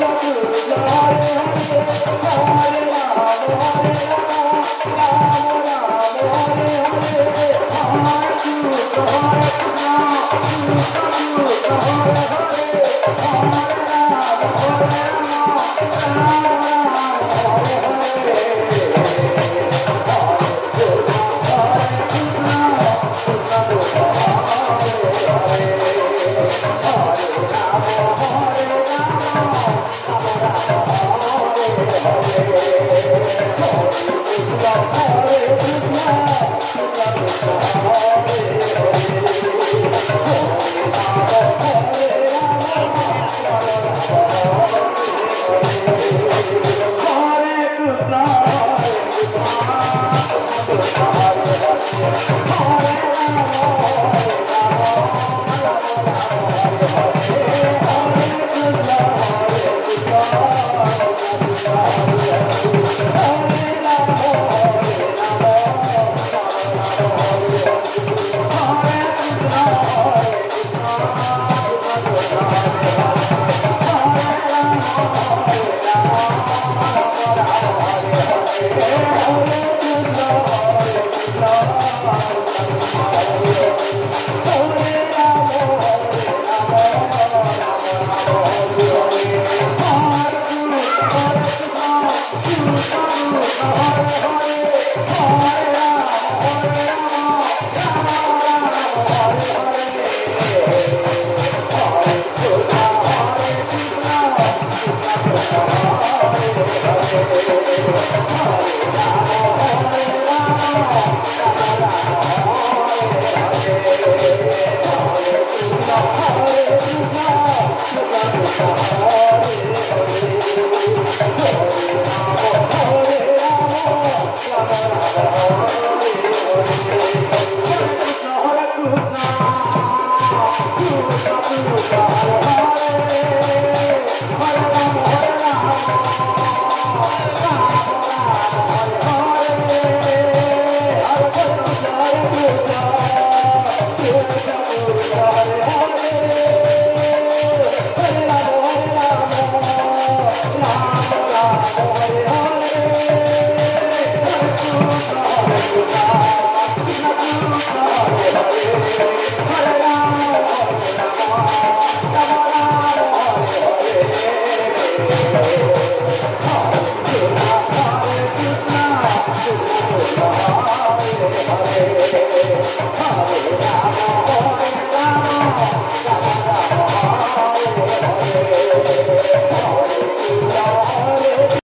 Hare Hare Hare Oh,